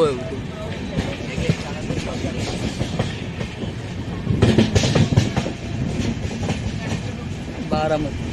वो है बारामती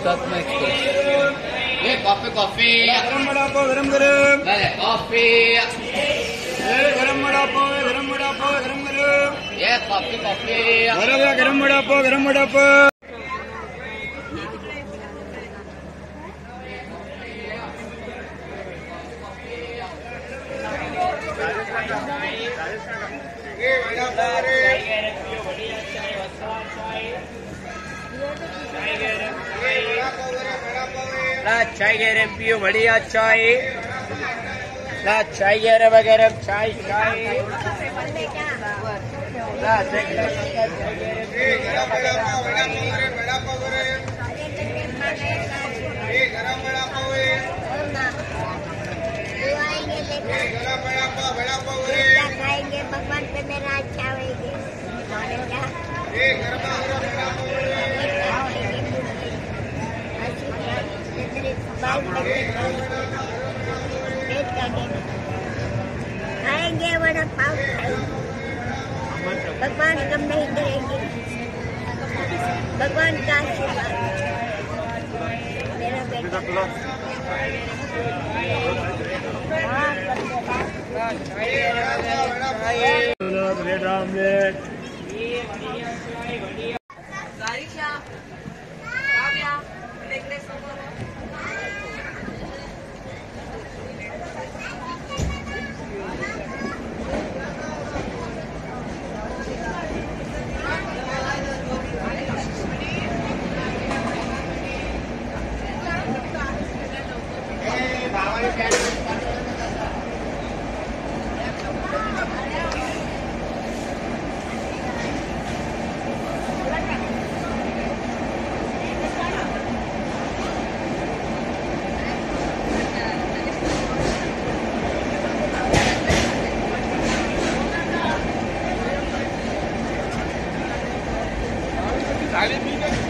हुतात्मा एक्सप्रेस ये कॉफ़ी कॉफ़ी गरम वड़ा पाव गरम गरम। कॉफ़ी ए, गरम पाव गरम पाव गरम गरम। ये कॉफ़ी कॉफ़ी गरम वड़ा पाव गरम वड़ा पाव। ला चाय गरम पियो बढ़िया चाय ला चाय गरम गरम चाय चाय भगवान पे मेरा अच्छा होएगी खाएँगे वड़ा पाव भगवान कम नहीं करेंगे भगवान का आशीर्वाद। मेरा बेटा alle Bienen?